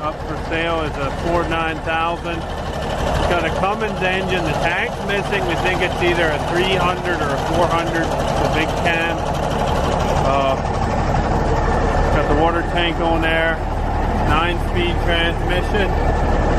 up for sale is a Ford 9000. It's got a Cummins engine. The tank's missing. We think it's either a 300 or a 400, the big can. Uh, got the water tank on there. Nine-speed transmission.